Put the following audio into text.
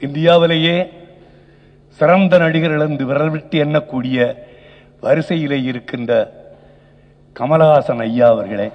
இந்தியாவிலேயே சிறந்த நடிகர்கள் என்று விரல் விட்டு எண்ணக்கூடிய வரிசையிலே இருக்கின்ற கமலஹாசன் ஐயா அவர்களே